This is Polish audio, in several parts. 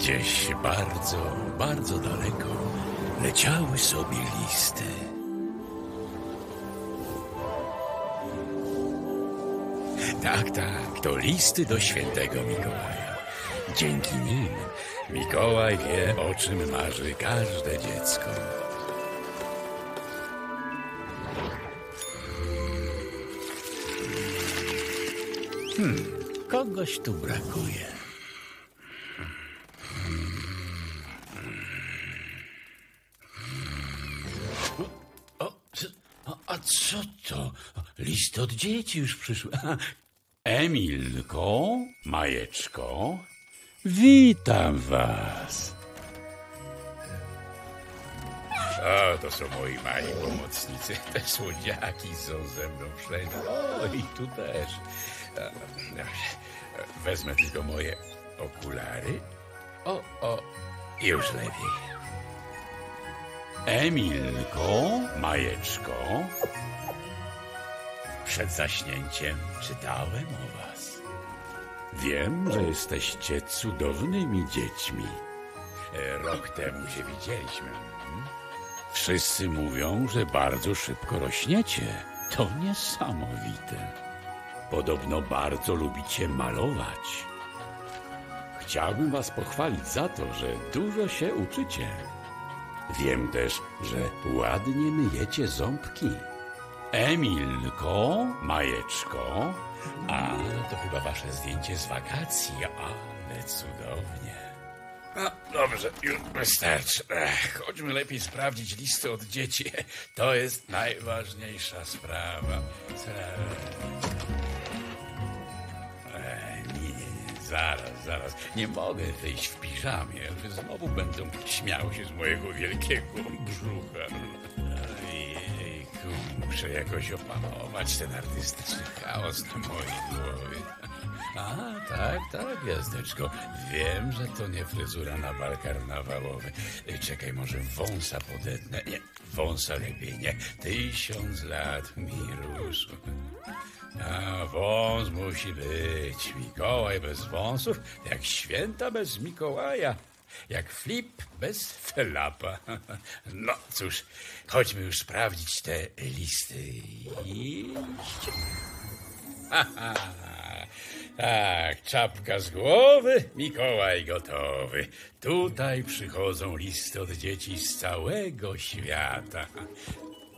Gdzieś bardzo, bardzo daleko leciały sobie listy. Tak, tak, to listy do świętego Mikołaja. Dzięki nim Mikołaj wie, o czym marzy każde dziecko. Hmm, kogoś tu brakuje. To? Listy od dzieci już przyszły. Emilko, Majeczko, witam was. O, to są moi mali pomocnicy. Te słodziaki są ze mną wszędzie. O, i tu też. Wezmę tylko moje okulary. O, o, już lepiej. Emilko, Majeczko, przed zaśnięciem czytałem o was. Wiem, że jesteście cudownymi dziećmi. E, Rok temu się widzieliśmy. mhm. Wszyscy mówią, że bardzo szybko rośniecie. To niesamowite. Podobno bardzo lubicie malować. Chciałbym was pochwalić za to, że dużo się uczycie. Wiem też, że ładnie myjecie ząbki. Emilko, Majeczko, a to chyba wasze zdjęcie z wakacji, ale cudownie. No dobrze, już wystarczy. Chodźmy lepiej sprawdzić listy od dzieci. To jest najważniejsza sprawa. Nie, zaraz, zaraz. Nie mogę wyjść w piżamie. Znowu będą śmiały się z mojego wielkiego brzucha. Muszę jakoś opanować ten artystyczny chaos na mojej głowie. A, tak, tak, jazdeczko. Wiem, że to nie fryzura na bal karnawałowy. Czekaj, może wąsa podetnę. Nie, wąsa lepiej nie. Tysiąc lat mi rósł. A, wąs musi być. Mikołaj bez wąsów, jak święta bez Mikołaja. Jak flip bez felapa. No cóż, chodźmy już sprawdzić te listy. Iść. Haha. Tak, czapka z głowy, Mikołaj gotowy. Tutaj przychodzą listy od dzieci z całego świata.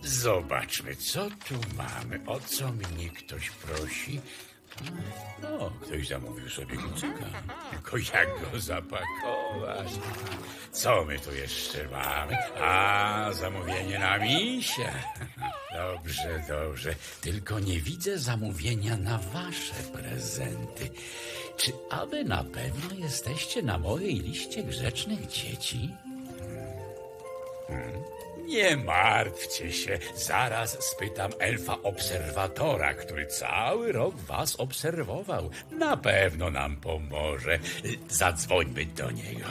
Zobaczmy, co tu mamy. O co mnie ktoś prosi? O, ktoś zamówił sobie kucyka. Tylko jak go zapakować? Co my tu jeszcze mamy? A, zamówienie na misia. Dobrze, dobrze. Tylko nie widzę zamówienia na wasze prezenty. Czy aby na pewno jesteście na mojej liście grzecznych dzieci? Nie martwcie się, zaraz spytam elfa obserwatora, który cały rok was obserwował. Na pewno nam pomoże. Zadzwońmy do niego.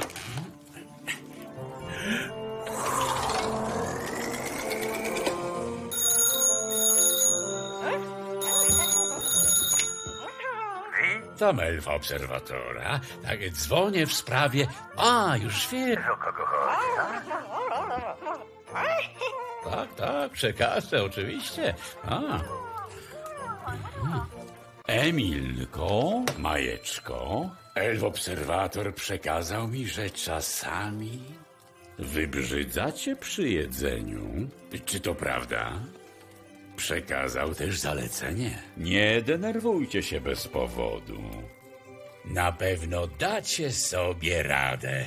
Witam elfa obserwatora. Tak, dzwonię w sprawie... A, już wiem, o kogo chodzi. Tak, tak, przekażę, oczywiście. A. Mhm. Emilko, Majeczko, elf obserwator przekazał mi, że czasami wybrzydzacie przy jedzeniu. Czy to prawda? Przekazał też zalecenie. Nie denerwujcie się bez powodu. Na pewno dacie sobie radę.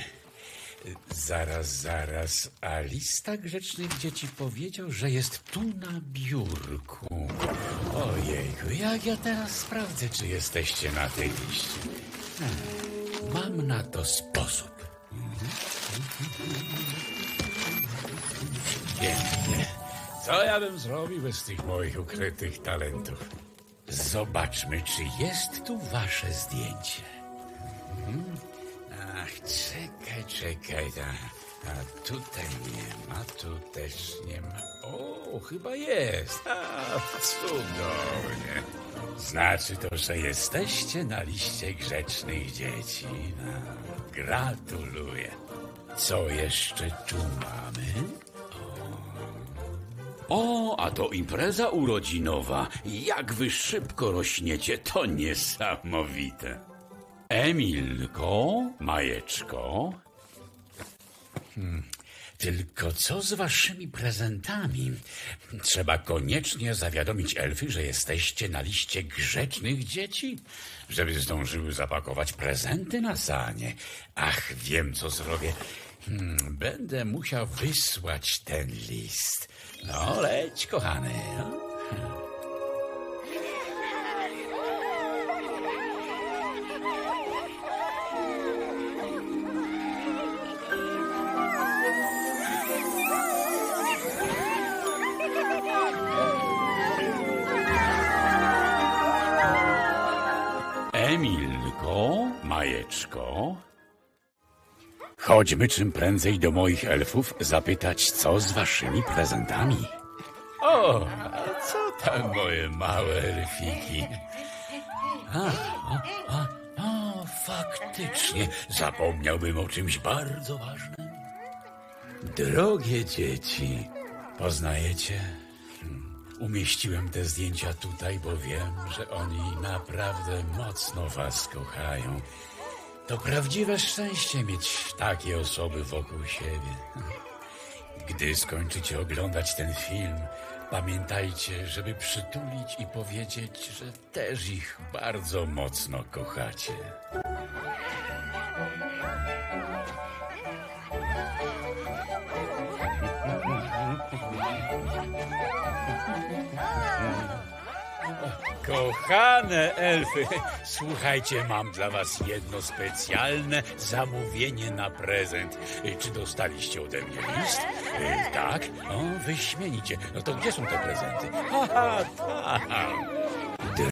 Zaraz, zaraz. A lista grzecznych dzieci powiedział, że jest tu na biurku. Ojejku, jak ja teraz sprawdzę, czy jesteście na tej liście? Hmm, Mam na to sposób. Pięknie. Co ja bym zrobił bez tych moich ukrytych talentów? Zobaczmy, czy jest tu wasze zdjęcie. Mhm. Ach, czekaj, czekaj. ta- A tutaj nie ma, tu też nie ma. O, chyba jest. A, cudownie. Znaczy to, że jesteście na liście grzecznych dzieci. No, gratuluję. Co jeszcze tu mamy? O, a to impreza urodzinowa. Jak wy szybko rośniecie, to niesamowite. Emilko, Majeczko. Hmm, tylko co z waszymi prezentami? Trzeba koniecznie zawiadomić elfy, że jesteście na liście grzecznych dzieci, żeby zdążyły zapakować prezenty na sanie. Ach, wiem co zrobię. Hmm, będę musiał wysłać ten list. No, leć, kochany. No. Majeczko. Chodźmy czym prędzej do moich elfów zapytać, co z waszymi prezentami. O, a co tam moje małe elfiki? A, a, a, a, faktycznie, zapomniałbym o czymś bardzo ważnym. Drogie dzieci, poznajecie? Umieściłem te zdjęcia tutaj, bo wiem, że oni naprawdę mocno was kochają. To prawdziwe szczęście mieć takie osoby wokół siebie. Gdy skończycie oglądać ten film, pamiętajcie, żeby przytulić i powiedzieć, że też ich bardzo mocno kochacie. Kochane elfy, słuchajcie, mam dla was jedno specjalne zamówienie na prezent. Czy dostaliście ode mnie list? Y, Tak? O, wyśmienicie. No to gdzie są te prezenty? Haha, tam.